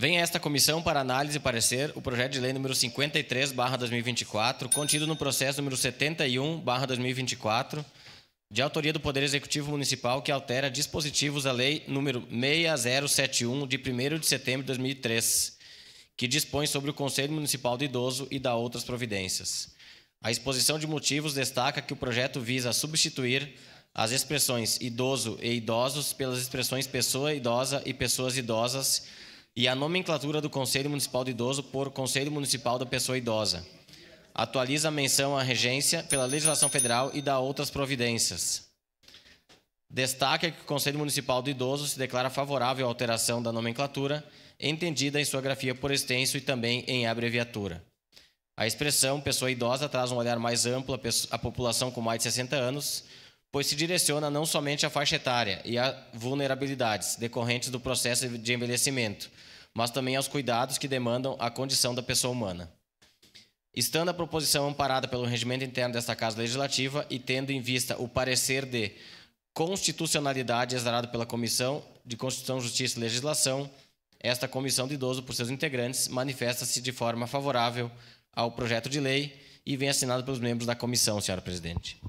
Vem a esta comissão para análise e parecer o projeto de lei número 53/2024, contido no processo número 71/2024, de autoria do Poder Executivo Municipal que altera dispositivos da lei número 6071 de 1 de setembro de 2003, que dispõe sobre o Conselho Municipal do Idoso e da outras providências. A exposição de motivos destaca que o projeto visa substituir as expressões idoso e idosos pelas expressões pessoa idosa e pessoas idosas e a nomenclatura do Conselho Municipal do Idoso por Conselho Municipal da Pessoa Idosa. Atualiza a menção à regência pela legislação federal e dá outras providências. Destaca que o Conselho Municipal do Idoso se declara favorável à alteração da nomenclatura, entendida em sua grafia por extenso e também em abreviatura. A expressão pessoa idosa traz um olhar mais amplo à população com mais de 60 anos, pois se direciona não somente à faixa etária e a vulnerabilidades decorrentes do processo de envelhecimento, mas também aos cuidados que demandam a condição da pessoa humana. Estando a proposição amparada pelo regimento interno desta Casa Legislativa e tendo em vista o parecer de constitucionalidade exarado pela Comissão de Constituição, Justiça e Legislação, esta Comissão de Idoso, por seus integrantes, manifesta-se de forma favorável ao projeto de lei e vem assinado pelos membros da comissão, senhora presidente.